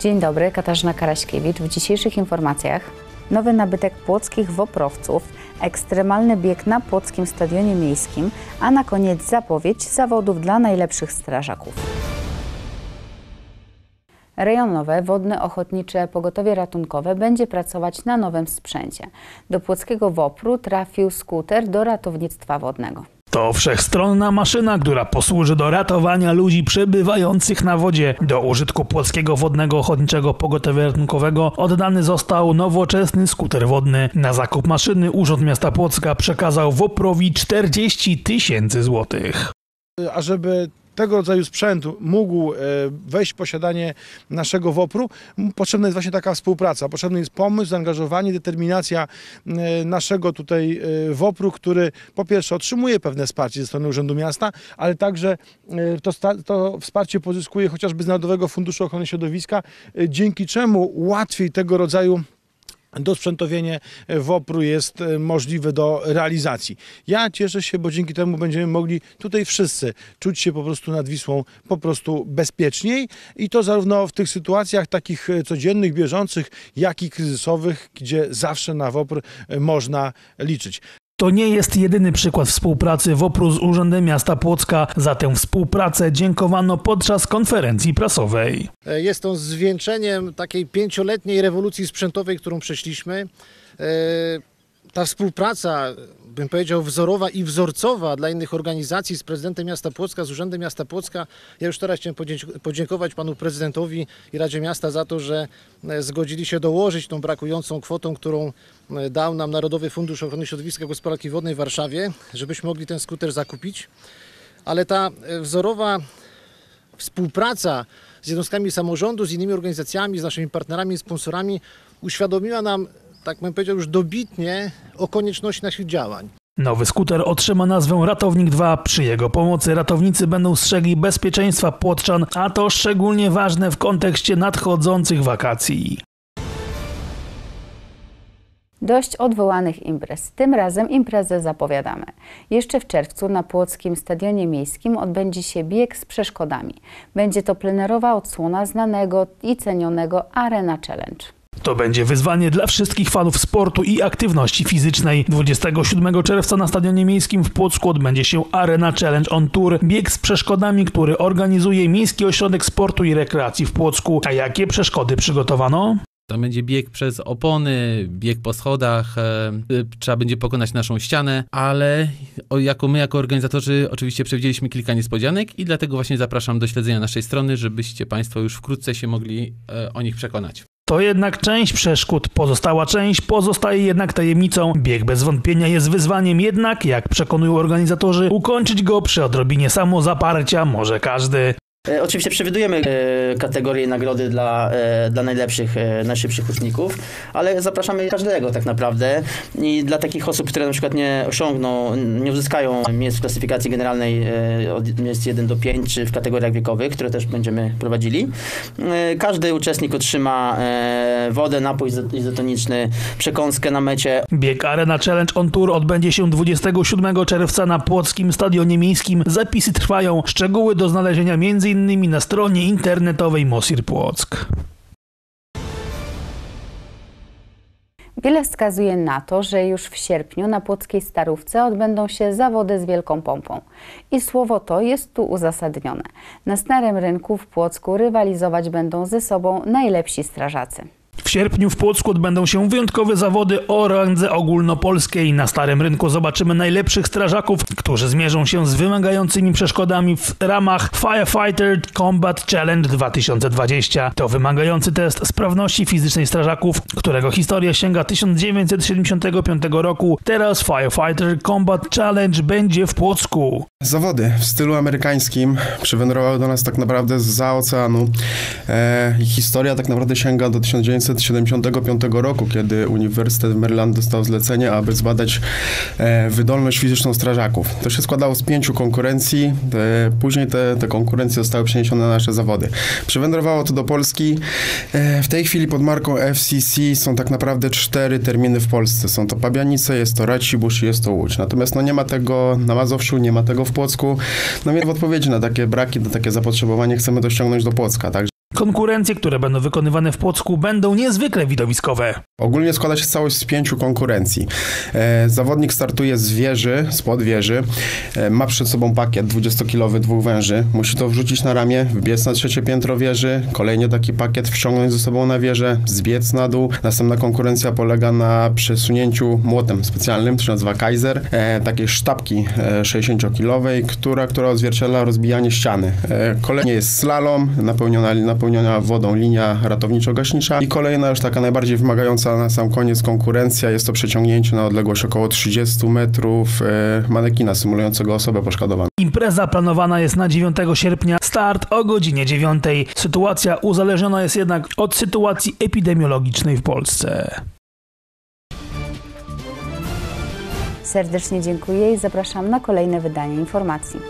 Dzień dobry, Katarzyna Karaśkiewicz. W dzisiejszych informacjach nowy nabytek płockich woprowców, ekstremalny bieg na Płockim Stadionie Miejskim, a na koniec zapowiedź zawodów dla najlepszych strażaków. Rejonowe Wodne Ochotnicze Pogotowie Ratunkowe będzie pracować na nowym sprzęcie. Do płockiego WOPR-u trafił skuter do ratownictwa wodnego. To wszechstronna maszyna, która posłuży do ratowania ludzi przebywających na wodzie. Do użytku Płockiego Wodnego Ochotniczego Pogotowia Ratunkowego oddany został nowoczesny skuter wodny. Na zakup maszyny Urząd Miasta Płocka przekazał WOPR-owi 40 tysięcy złotych. a żeby tego rodzaju sprzęt mógł e, wejść w posiadanie naszego WOPR-u, potrzebna jest właśnie taka współpraca. Potrzebny jest pomysł, zaangażowanie, determinacja e, naszego tutaj e, WOPR-u, który po pierwsze otrzymuje pewne wsparcie ze strony Urzędu Miasta, ale także to, to wsparcie pozyskuje chociażby z Narodowego Funduszu Ochrony Środowiska, dzięki czemu łatwiej tego rodzaju dosprzętowienie WOPR-u jest e, możliwe do realizacji. Ja cieszę się, bo dzięki temu będziemy mogli tutaj wszyscy czuć się po prostu nad Wisłą po prostu bezpieczniej i to zarówno w tych sytuacjach takich e, codziennych, bieżących, jak i kryzysowych, gdzie zawsze na WOPR e, można liczyć. To nie jest jedyny przykład współpracy WOPR-u z Urzędem Miasta Płocka. Za tę współpracę dziękowano podczas konferencji prasowej. E, Jest to zwieńczeniem takiej pięcioletniej rewolucji sprzętowej, którą przeszliśmy. Ta współpraca, bym powiedział, wzorowa i wzorcowa dla innych organizacji z prezydentem miasta Płocka, z Urzędem Miasta Płocka. Ja już teraz chciałem podzięk- podziękować panu prezydentowi i Radzie Miasta za to, że e, zgodzili się dołożyć tą brakującą kwotą, którą e, dał nam Narodowy Fundusz Ochrony Środowiska i Gospodarki Wodnej w Warszawie, żebyśmy mogli ten skuter zakupić. Ale ta e, wzorowa współpraca z jednostkami samorządu, z innymi organizacjami, z naszymi partnerami sponsorami uświadomiła nam, tak bym powiedział, już dobitnie o konieczności naszych działań. Nowy skuter otrzyma nazwę Ratownik 2. Przy jego pomocy ratownicy będą strzegli bezpieczeństwa płotczan, a to szczególnie ważne w kontekście nadchodzących wakacji. Dość odwołanych imprez. Tym razem imprezę zapowiadamy. Jeszcze w czerwcu na Płockim Stadionie Miejskim odbędzie się bieg z przeszkodami. Będzie to plenerowa odsłona znanego i cenionego Arena Challenge. To będzie wyzwanie dla wszystkich fanów sportu i aktywności fizycznej. 27 czerwca na Stadionie Miejskim w Płocku odbędzie się Arena Challenge on Tour, bieg z przeszkodami, który organizuje Miejski Ośrodek Sportu i Rekreacji w Płocku. A jakie przeszkody przygotowano? To będzie bieg przez opony, bieg po schodach, e, trzeba będzie pokonać naszą ścianę, ale jako my, jako organizatorzy, oczywiście przewidzieliśmy kilka niespodzianek i dlatego właśnie zapraszam do śledzenia naszej strony, żebyście Państwo już wkrótce się mogli e, o nich przekonać. To jednak część przeszkód, pozostała część pozostaje jednak tajemnicą. Bieg bez wątpienia jest wyzwaniem, jednak, jak przekonują organizatorzy, ukończyć go przy odrobinie samozaparcia może każdy. E, Oczywiście przewidujemy e, kategorie nagrody dla, e, dla najlepszych, najszybszych uczniów, ale zapraszamy każdego tak naprawdę i dla takich osób, które na przykład nie osiągną, nie uzyskają miejsc w klasyfikacji generalnej od miejsc 1 do 5, czy w kategoriach wiekowych, które też będziemy prowadzili. Każdy uczestnik otrzyma wodę, napój izo- izotoniczny, przekąskę na mecie Bieg Arena Challenge on Tour odbędzie się 27 czerwca na Płockim Stadionie Miejskim. Zapisy trwają. Szczegóły do znalezienia m.in. na stronie internetowej Mosir Płock. Wiele wskazuje na to, że już w sierpniu na Płockiej Starówce odbędą się zawody z wielką pompą. I słowo to jest tu uzasadnione. Na starym rynku w Płocku rywalizować będą ze sobą najlepsi strażacy. W sierpniu w Płocku odbędą się wyjątkowe zawody o randze ogólnopolskiej. Na Starym Rynku zobaczymy najlepszych strażaków, którzy zmierzą się z wymagającymi przeszkodami w ramach Firefighter Combat Challenge 2020. To wymagający test sprawności fizycznej strażaków, którego historia sięga 1975 roku. Teraz Firefighter Combat Challenge będzie w Płocku. Zawody w stylu amerykańskim przywędrowały do nas tak naprawdę za oceanu. E, historia tak naprawdę sięga do 1900 1975 roku, kiedy Uniwersytet w Maryland dostał zlecenie, aby zbadać e, wydolność fizyczną strażaków. To się składało z pięciu konkurencji. E, później te, te konkurencje zostały przeniesione na nasze zawody. Przywędrowało to do Polski. E, w tej chwili pod marką FCC są tak naprawdę cztery terminy w Polsce. Są to Pabianice, jest to Racibórz i jest to Łódź. Natomiast no, nie ma tego na Mazowszu, nie ma tego w Płocku. No więc w odpowiedzi na takie braki, na takie zapotrzebowanie chcemy to ściągnąć do Płocka. Także Konkurencje, które będą wykonywane w Płocku, będą niezwykle widowiskowe. Ogólnie składa się całość z pięciu konkurencji. E, zawodnik startuje z wieży, spod wieży, e, ma przed sobą pakiet 20-kilowy dwóch węży, musi to wrzucić na ramię, wbiec na trzecie piętro wieży, kolejnie taki pakiet wciągnąć ze sobą na wieżę, zbiec na dół. Następna konkurencja polega na przesunięciu młotem specjalnym, to się nazywa Kaiser, e, takiej sztabki e, 60-kilowej, która, która odzwierciedla rozbijanie ściany. Kolejnie jest slalom, napełniona, napełniona wodą linia ratowniczo-gaśnicza i kolejna już taka najbardziej wymagająca na sam koniec konkurencja jest to przeciągnięcie na odległość około 30 metrów e, manekina symulującego osobę poszkodowaną. Impreza planowana jest na 9 sierpnia, start o godzinie 9. Sytuacja uzależniona jest jednak od sytuacji epidemiologicznej w Polsce. Serdecznie dziękuję i zapraszam na kolejne wydanie informacji.